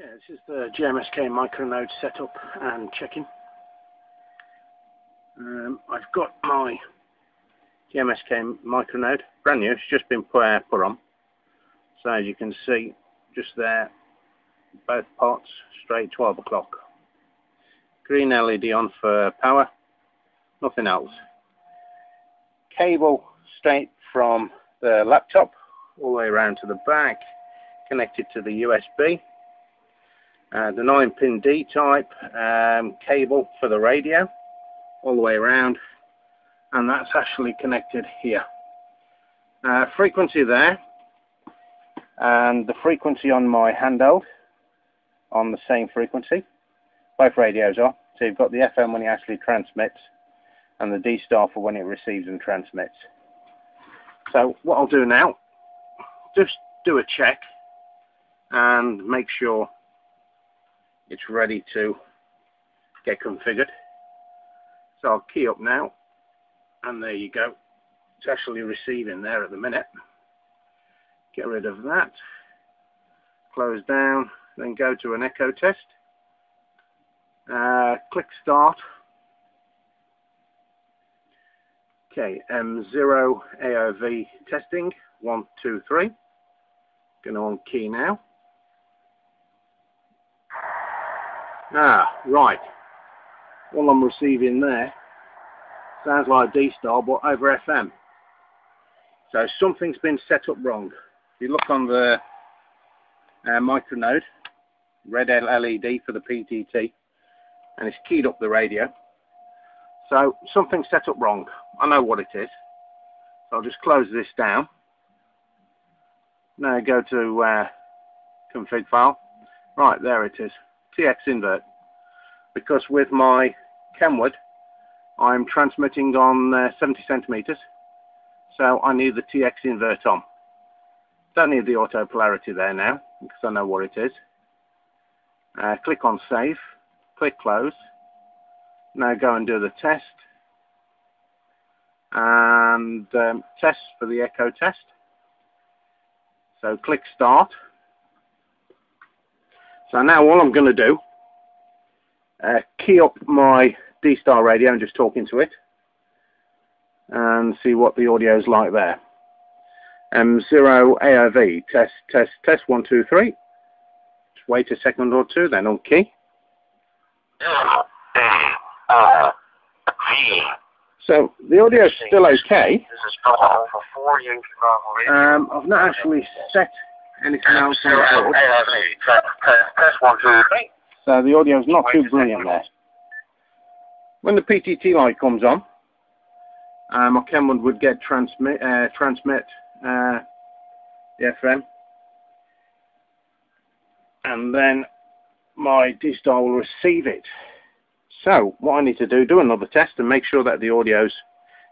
Yeah, this is the GMSK micronode setup and checking. Um, I've got my GMSK micronode, brand new, it's just been put, uh, put on. So as you can see, just there, both parts straight 12 o'clock. Green LED on for power, nothing else. Cable straight from the laptop all the way around to the back, connected to the USB. Uh, the 9 pin D type um, cable for the radio all the way around and that's actually connected here. Uh, frequency there and the frequency on my handheld on the same frequency. Both radios are. So you've got the FM when it actually transmits and the D star for when it receives and transmits. So what I'll do now, just do a check and make sure it's ready to get configured. So I'll key up now and there you go. It's actually receiving there at the minute. Get rid of that. Close down, then go to an echo test. Uh, click start. Okay, M0 AOV testing, one, two, three. Going to on key now. Ah, right. All I'm receiving there sounds like D-Star, but over FM. So something's been set up wrong. If you look on the uh, micronode, red LED for the PTT, and it's keyed up the radio. So something's set up wrong. I know what it is. So I'll just close this down. Now go to uh, config file. Right, there it is. TX invert. Because with my Kenwood, I'm transmitting on uh, 70 centimeters. So I need the TX invert on. Don't need the auto polarity there now because I know what it is. Uh, click on save, click close. Now go and do the test and um, test for the echo test. So click start. So now all I'm going to do, uh, key up my D-Star radio and just talk into it and see what the audio is like there. M0 AOV, test, test, test, one, two, three. Just wait a second or two, then on key. So the audio is still okay. Um, I've not actually set anything else on the board. So the audio is not too brilliant there. When the PTT light comes on, um, my Kenwood would get transmit, uh, transmit uh, the FM, and then my D-Star will receive it. So what I need to do, do another test and make sure that the audio's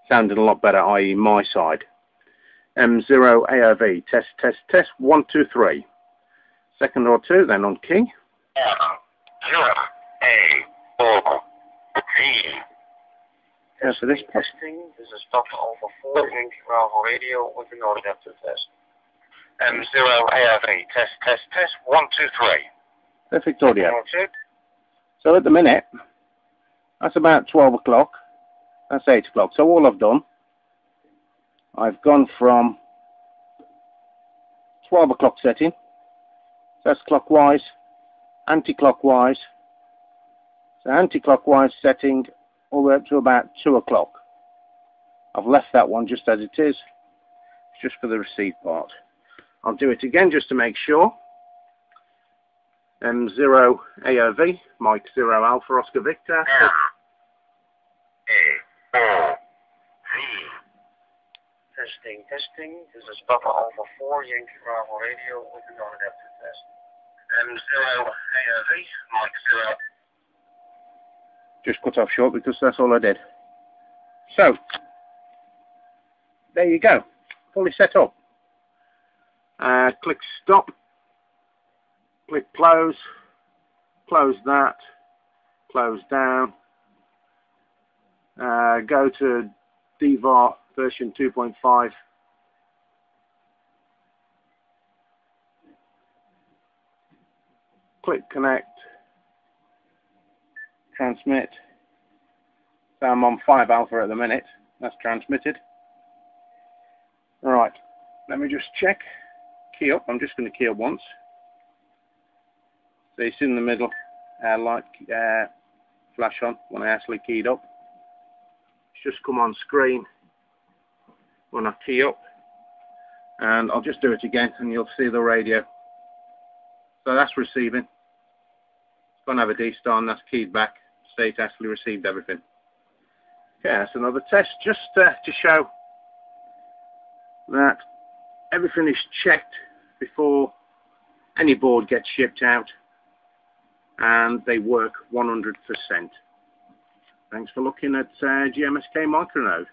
sounding a lot better, i.e. my side. M0 AOV, test, test, test, one, two, three. Second or two, then on key. M0 A, yeah, so this testing. This is Dr. Alpha 4 Inc. Bravo Radio with an adaptive test. M0 ARV. Test, test, test. One, two, three. Perfect audio. So at the minute, that's about 12 o'clock. That's 8 o'clock. So all I've done, I've gone from 12 o'clock setting. So that's clockwise, anti-clockwise. So anti-clockwise setting all the way up to about 2 o'clock. I've left that one just as it is, just for the receive part. I'll do it again just to make sure. M0 AOV, Mike 0 Alpha Oscar Victor. Ah. Testing, testing. This is Papa Alpha 4 Yankee Bravo Radio with the non-adaptive test. M0 AOV, Mike 0 just cut off short because that's all I did. So, there you go, fully set up. Uh, click stop, click close, close that, close down, uh, go to DVAR version 2.5 click connect, transmit. So I'm on 5 alpha at the minute. That's transmitted. Right, let me just check. Key up. I'm just going to key up once. So it's in the middle. Uh, light uh, flash on when I actually keyed up. It's just come on screen when I key up. And I'll just do it again and you'll see the radio. So that's receiving. It's going to have a D-star and that's keyed back. It's actually received everything. Okay, that's another test just uh, to show that everything is checked before any board gets shipped out and they work 100%. Thanks for looking at uh, GMSK Micronode.